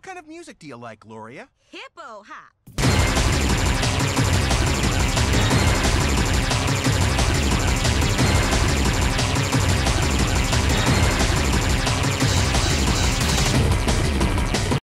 What kind of music do you like, Gloria? Hippo hop.